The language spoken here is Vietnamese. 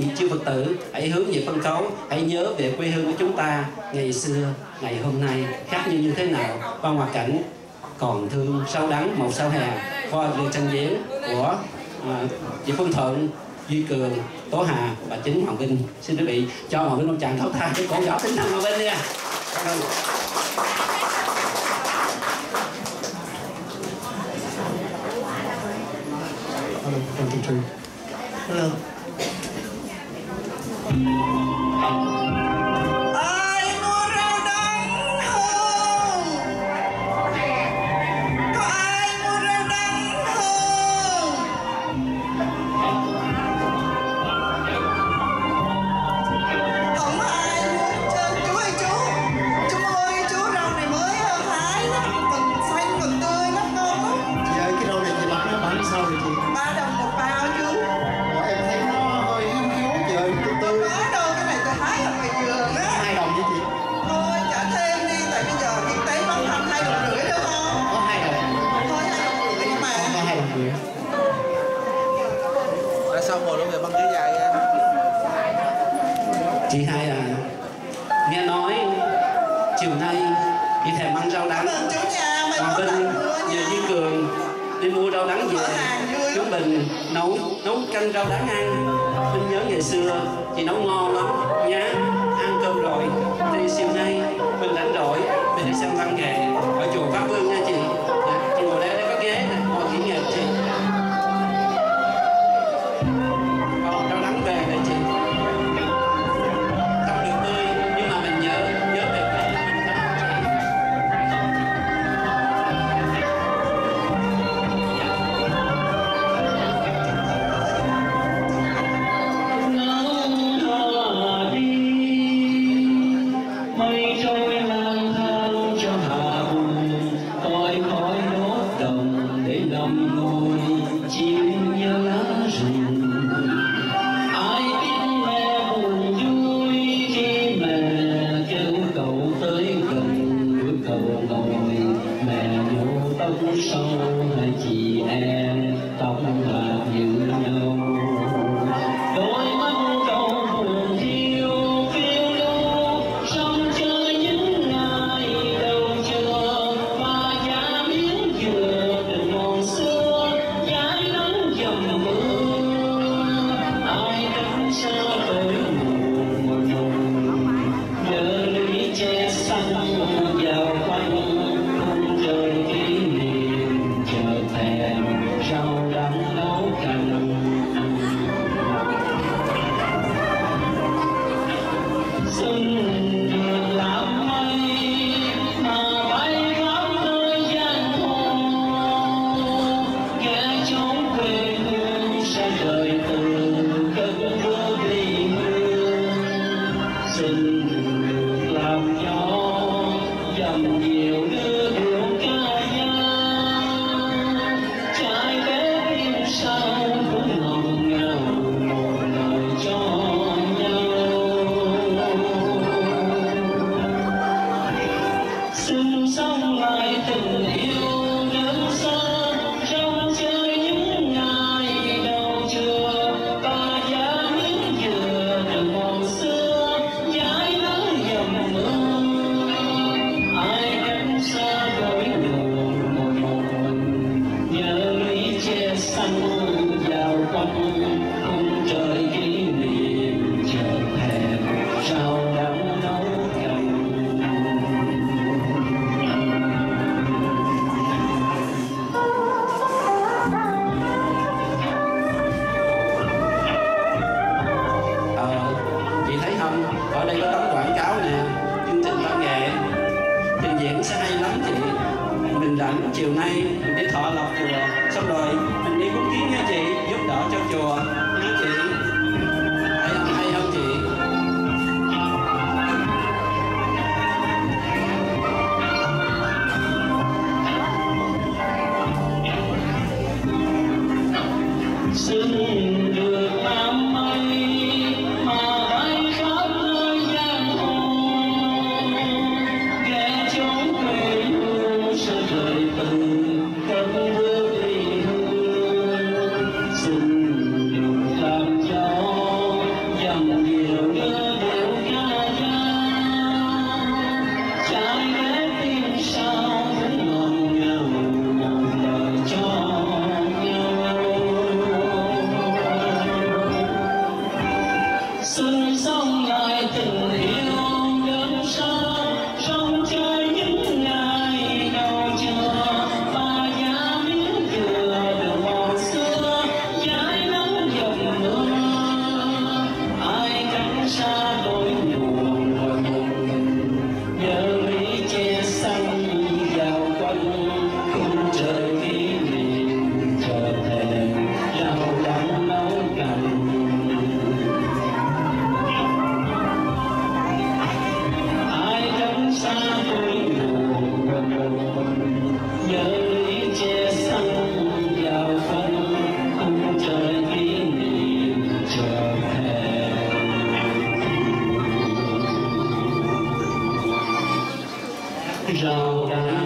vị chư Phật tử hãy hướng về phân cấu, hãy nhớ về quê hương của chúng ta ngày xưa, ngày hôm nay khác như như thế nào qua hoàn cảnh còn thương sâu đắng một sao hè qua việc trình diễn của à, chị Phương Thuận Duy Cường, Tố Hà và chính Hoàng Vinh xin quý vị cho Hoàng Vinh một tràng thốt tha cái cổ võ tinh thần Hoàng Vinh nha. Hello, one, two, three. Hello. Thank you. Đã xong rồi luôn rồi băng ghế dài ra Chị hai à, nghe nói chiều nay đi thèm ăn rau đắng. Cảm ơn chú nhà Duy Cường đi mua rau đắng về. Mở hàng vui chú lắm. Bình nấu nấu canh rau đắng ăn. Vinh nhớ ngày xưa chị nấu ngon lắm. Nhá ăn cơm rồi. Thì chiều nay mình rảnh rỗi mình đi xem văn nghệ ở chùa Thank you. đây có tấm quảng cáo nè chương trình văn nghệ. Trình diễn sẽ hay lắm chị. Mình rảnh chiều nay, mình đi thọ lộc chùa. Xong rồi, mình đi cúng kiến nha chị. Giúp đỡ cho chùa. Nha chị. Hay không? Hay không chị? Thank you. Almighty. Rau